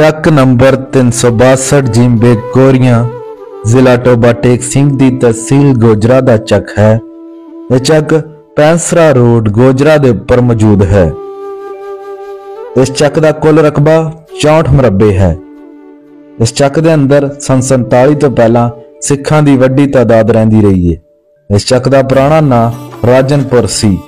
ਚੱਕ ਨੰਬਰ 362 ਜਿੰਬੇ ਕੋਰੀਆਂ ਜ਼ਿਲ੍ਹਾ ਟੋਬਾ ਟੇਕ ਸਿੰਘ ਦੀ ਤਹਿਸੀਲ ਗੋਜਰਾ ਦਾ ਚੱਕ ਹੈ। ਇਹ ਚੱਕ ਪੈਂਸਰਾ ਰੋਡ ਗੋਜਰਾ ਦੇ ਉੱਪਰ ਮੌਜੂਦ ਹੈ। ਇਸ ਚੱਕ ਦਾ ਕੁੱਲ ਰਕਬਾ 64 ਮਰਬੇ ਹੈ। ਇਸ ਚੱਕ ਦੇ ਅੰਦਰ ਸੰਨ 47 ਤੋਂ ਪਹਿਲਾਂ ਸਿੱਖਾਂ ਦੀ ਵੱਡੀ ਤਾਦਾਦ ਰਹਿੰਦੀ ਰਹੀ ਹੈ ਇਸ ਚੱਕ ਦਾ ਪੁਰਾਣਾ ਨਾਂ ਰਾਜਨਪੁਰ ਸੀ।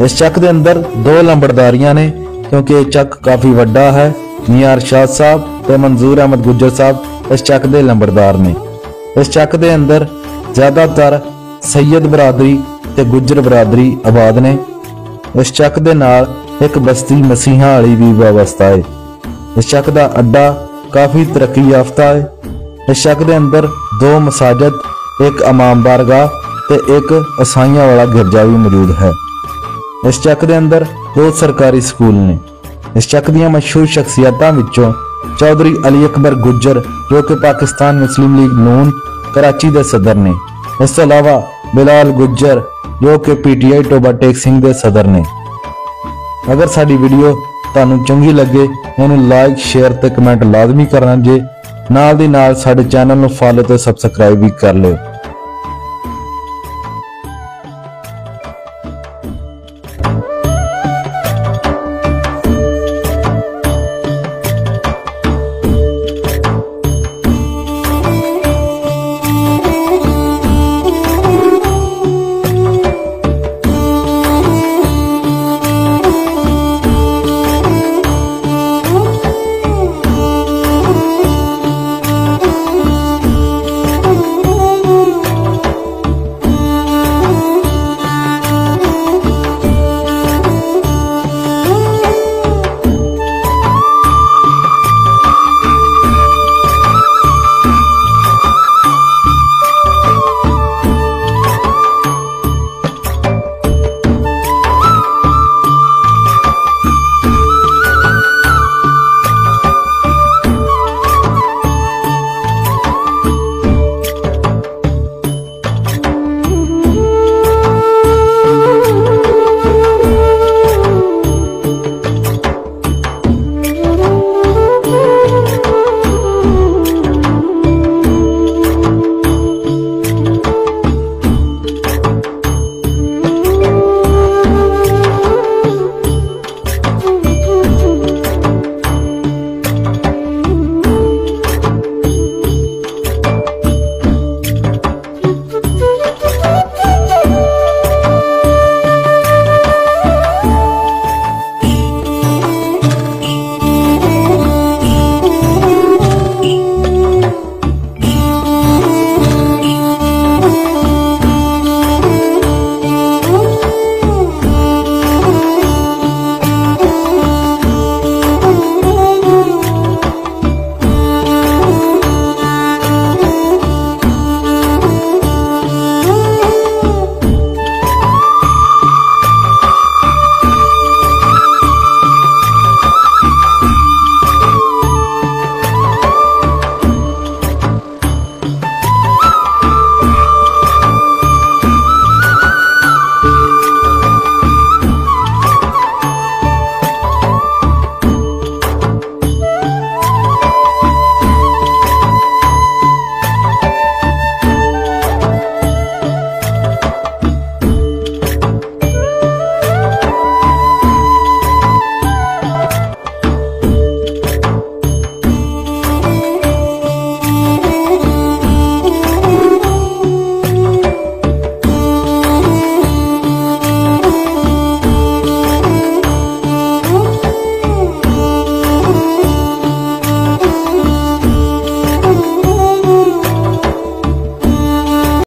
ਇਸ ਚੱਕ ਦੇ ਅੰਦਰ ਦੋ ਲੰਬੜਦਾਰੀਆਂ ਨੇ, ਕਿਉਂਕਿ ਇਹ ਚੱਕ ਕਾਫੀ ਵੱਡਾ ਹੈ ਮੀਆਂ ਅਰਸ਼ਾਦ ਸਾਹਿਬ ਤੇ ਮਨਜ਼ੂਰ ਅਹਿਮਦ ਗੁੱਜਰ ਸਾਹਿਬ ਇਸ ਚੱਕ ਦੇ ਲੰਬੜਦਾਰ ਨੇ। ਇਸ ਚੱਕ ਦੇ ਅੰਦਰ ਜ਼ਿਆਦਾਤਰ ਸੈਯਦ ਬਰਾਦਰੀ ਤੇ ਗੁੱਜਰ ਬਰਾਦਰੀ ਆਬਾਦ ਨੇ। ਇਸ ਚੱਕ ਦੇ ਨਾਲ ਇੱਕ ਬਸਤੀ ਮਸੀਹਾ ਵਾਲੀ ਵੀ ਵਿਵਸਥਾ ਹੈ ਇਸ ਚੱਕ ਦਾ ਅੱਡਾ ਕਾਫੀ ਤਰੱਕੀ ਯਾਫਤਾ ਹੈ ਇਸ ਚੱਕ ਦੇ ਅੰਦਰ ਦੋ ਮਸਾਜਦ, ਇੱਕ ਇਮਾਮ ਬਾਰਗਾਹ ਤੇ ਇੱਕ ਅਸਾਈਆਂ ਵਾਲਾ ਗਿਰਜਾ ਵੀ ਮੌਜੂਦ ਹੈ। ਇਸ ਚੱਕ ਦੇ ਅੰਦਰ ਦੋ ਸਰਕਾਰੀ ਸਕੂਲ ਨੇ। ਇਸ ਚੱਕ ਦੀਆਂ ਮਸ਼ਹੂਰ ਸ਼ਖਸੀਅਤਾਂ ਵਿੱਚੋਂ ਚੌਧਰੀ ਅਲੀ ਅਕਬਰ ਗੁੱਜਰ, ਜੋ ਕਿ ਪਾਕਿਸਤਾਨ ਮੁਸਲਿਮ ਲੀਗ ਨੂਨ, ਕਰਾਚੀ ਦੇ ਸਦਰ ਨੇ। ਇਸ ਤੋਂ ਇਲਾਵਾ ਬਿਲਾਲ ਗੁੱਜਰ, ਜੋ ਕਿ ਪੀਟੀਆਈ ਟੋਬਾ ਟੇਕ ਸਿੰਘ ਦੇ ਸਦਰ ਨੇ। ਅਗਰ ਸਾਡੀ ਵੀਡੀਓ ਤੁਹਾਨੂੰ ਚੰਗੀ ਲੱਗੇ, ਇਹਨੂੰ ਲਾਈਕ ਸ਼ੇਅਰ ਤੇ ਕਮੈਂਟ ਲਾਜ਼ਮੀ ਕਰਨਾ ਜੇ, ਨਾਲ ਦੀ ਨਾਲ ਸਾਡੇ ਚੈਨਲ ਨੂੰ ਫਾਲੋ ਤੇ ਸਬਸਕ੍ਰਾਈਬ ਵੀ ਕਰ ਲਿਓ।